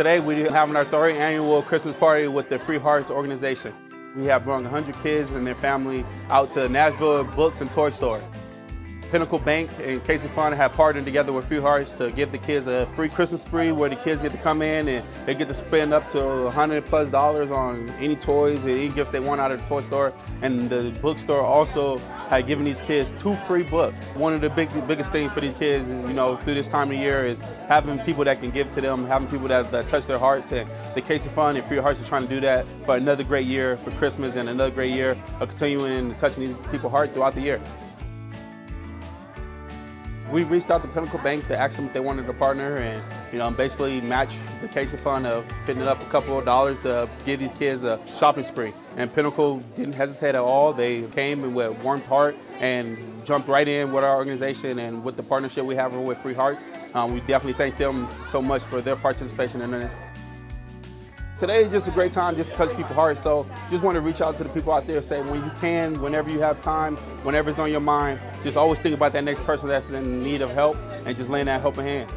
Today we're having our third annual Christmas party with the Free Hearts organization. We have brought 100 kids and their family out to Nashville Books and Toy Store. Pinnacle Bank and Casey Fund have partnered together with Free Hearts to give the kids a free Christmas spree where the kids get to come in and they get to spend up to 100 plus dollars on any toys and any gifts they want out of the toy store. And the bookstore also had given these kids two free books. One of the big, biggest things for these kids, you know, through this time of year is having people that can give to them, having people that, that touch their hearts. And the Casey Fund and Free Hearts are trying to do that for another great year for Christmas and another great year of continuing touching these people's hearts throughout the year. We reached out to Pinnacle Bank to ask them if they wanted to partner and you know basically match the Casey Fund of fitting it up a couple of dollars to give these kids a shopping spree. And Pinnacle didn't hesitate at all. They came with a warm heart and jumped right in with our organization and with the partnership we have with Free Hearts. Um, we definitely thank them so much for their participation in this. Today is just a great time just to touch people's hearts. So just want to reach out to the people out there, say when you can, whenever you have time, whenever it's on your mind, just always think about that next person that's in need of help and just lend that helping hand.